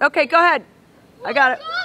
Okay, go ahead. I got it.